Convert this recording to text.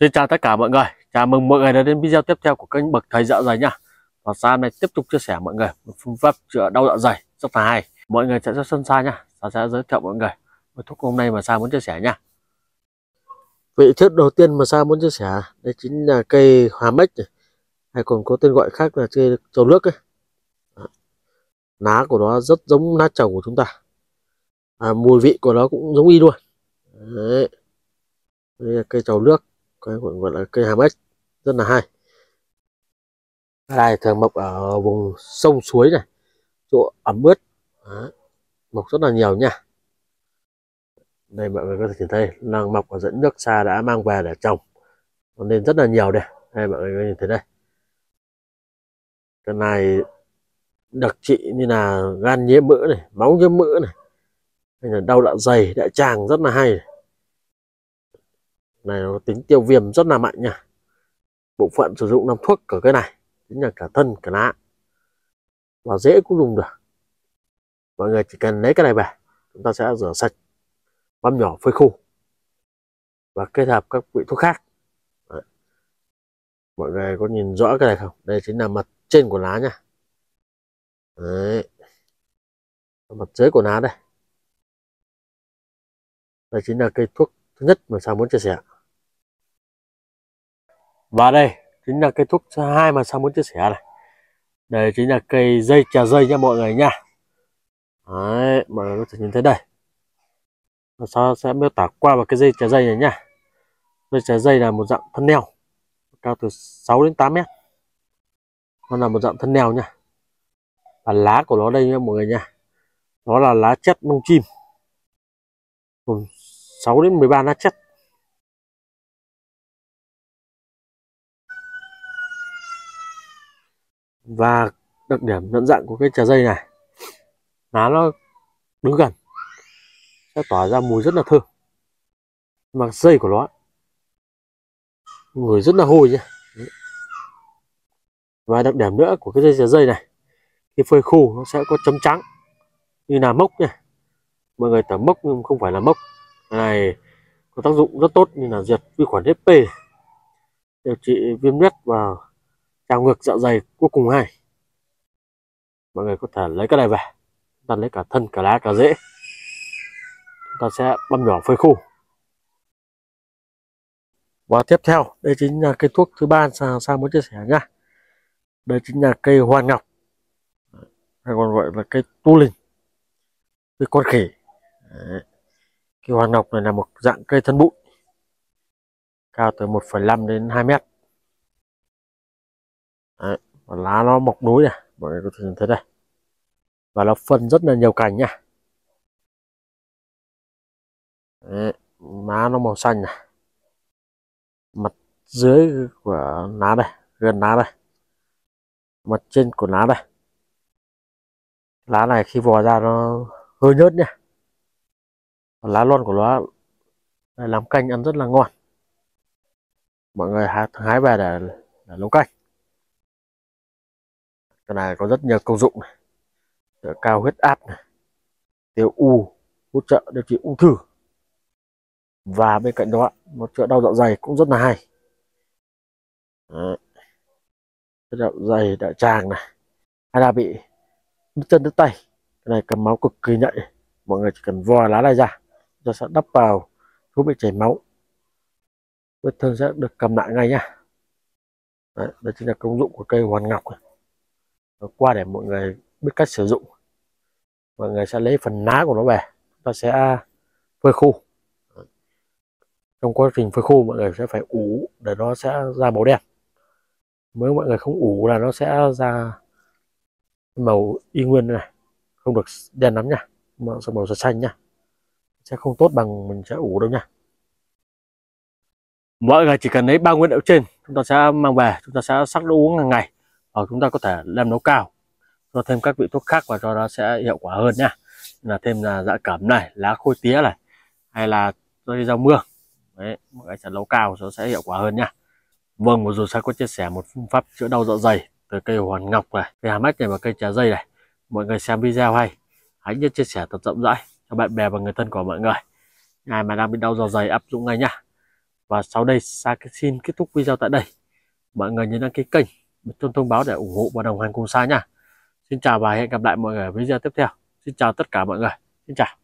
Xin chào tất cả mọi người, chào mừng mọi người đã đến video tiếp theo của kênh Bậc Thầy Dạ Dày nha. Và sáng nay tiếp tục chia sẻ mọi người một phương pháp chữa đau dạ dày rất là hay. Mọi người sẽ rất sân xa nha, Sa sẽ giới thiệu mọi người một thuốc hôm nay mà Sa muốn chia sẻ nha. Vị thuốc đầu tiên mà Sa muốn chia sẻ đây chính là cây hoa mách này, hay còn có tên gọi khác là cây trầu nước ấy. Lá của nó rất giống lá trầu của chúng ta. À, mùi vị của nó cũng giống y luôn. Đấy. Đây là cây trầu nước cái gọi là cây hàm ếch rất là hay. Đây này thường mọc ở vùng sông suối này, chỗ ẩm ướt. Đó. mọc rất là nhiều nha. Đây mọi người có thể nhìn thấy đang mọc ở dẫn nước xa đã mang về để trồng. Nên rất là nhiều đây. Đây mọi người có nhìn thấy đây. Cái này đặc trị như là gan nhiễm mỡ này, máu nhiễm mỡ này. Hay là đau dạ dày, đại tràng rất là hay. này này, nó tính tiêu viêm rất là mạnh nha. Bộ phận sử dụng làm thuốc ở cái này, chính là cả thân, cả lá. Và dễ cũng dùng được. Mọi người chỉ cần lấy cái này về, chúng ta sẽ rửa sạch, băm nhỏ phơi khô. Và kết hợp các vị thuốc khác. Đấy. mọi người có nhìn rõ cái này không? Đây chính là mặt trên của lá nha. Đấy. mặt dưới của lá đây. Đây chính là cây thuốc thứ nhất mà sao muốn chia sẻ. Và đây chính là cây thuốc thứ hai mà sao muốn chia sẻ này. Đây chính là cây dây trà dây nha mọi người nha. Đấy, mọi người có thể nhìn thấy đây. Và sau sẽ miêu tả qua vào cái dây trà dây này nha. Dây trà dây là một dạng thân neo cao từ 6 đến 8 mét. Nó là một dạng thân neo nha. Và lá của nó đây nha mọi người nha. Nó là lá chất mông chim. Gồm 6 đến 13 lá chất. Và đặc điểm nhận dạng của cái trà dây này, lá nó đứng gần, sẽ tỏa ra mùi rất là thơm. Mà dây của nó, mùi rất là hôi nhé và đặc điểm nữa của cái dây trà dây này khi phơi khô nó sẽ có chấm trắng, như là mốc nha mọi người tưởng mốc nhưng không phải là mốc này, có tác dụng rất tốt như là diệt vi khuẩn HP điều trị viêm loét và trào ngược dạ dày vô cùng hay mọi người có thể lấy cái này về, chúng ta lấy cả thân, cả lá, cả rễ. Chúng ta sẽ băm nhỏ phơi khô. Và tiếp theo, đây chính là cây thuốc thứ ba sao sao muốn chia sẻ nhá. Đây chính là cây hoa ngọc. Hay còn gọi là cây tu linh. Cây con khỉ. Đấy cây hoa ngọc này là một dạng cây thân bụi cao từ 1,5 đến 2 mét. Đấy, và lá nó mọc núi này mọi người có thể nhìn thấy đây. Và nó phân rất là nhiều cành nha Đấy, lá nó màu xanh này. Mặt dưới của lá đây gần lá đây. Mặt trên của lá đây. Lá này khi vò ra nó hơi nhớt nha lá lon của nó làm canh ăn rất là ngon. Mọi người hái về để, để nấu canh. Cái này có rất nhiều công dụng này. Cao huyết áp này. Tiêu u hỗ trợ điều trị ung thư. Và bên cạnh đó nó chữa đau dạ dày cũng rất là hay. Đấy. đau dạ dày đại tràng này. Hay là bị đứt chân đứt tay. Cái này cầm máu cực kỳ nhạy. Mọi người chỉ cần vò lá này ra chúng sẽ đắp vào không bị chảy máu. Vết thương sẽ được cầm lại ngay nhá. Đấy, đây chính là công dụng của cây hoàn ngọc này. Qua để mọi người biết cách sử dụng. Mọi người sẽ lấy phần lá của nó về ta sẽ phơi khô. Trong quá trình phơi khô mọi người sẽ phải ủ để nó sẽ ra màu đen. Nếu mọi người không ủ là nó sẽ ra màu y nguyên này. Không được đen lắm nha mà sẽ màu xanh nha sẽ không tốt bằng mình sẽ ủ đâu nha. Mọi người chỉ cần lấy ba nguyên liệu trên, chúng ta sẽ mang về, chúng ta sẽ sắc nước uống hàng ngày hoặc chúng ta có thể đem nấu cao, cho thêm các vị thuốc khác và cho nó sẽ hiệu quả hơn nha. Là thêm là dạ cẩm này, lá khôi tía này, hay là dây rau mưa. Đấy, mọi người sẽ nấu cao, nó sẽ hiệu quả hơn nha. Vâng một rồi sẽ có chia sẻ một phương pháp chữa đau dạ dày từ cây hoàn ngọc này, cây hàm ếch này và cây trà dây này. Mọi người xem video hay, hãy nhớ chia sẻ thật rộng rãi cho bạn bè và người thân của mọi người. Ai mà đang bị đau dò dày, áp dụng ngay nhá. Và sau đây Sa xin kết thúc video tại đây. Mọi người nhớ đăng ký kênh chuông thông báo để ủng hộ và đồng hành cùng Sa nha xin chào và hẹn gặp lại mọi người ở video tiếp theo. Xin chào tất cả mọi người. Xin chào.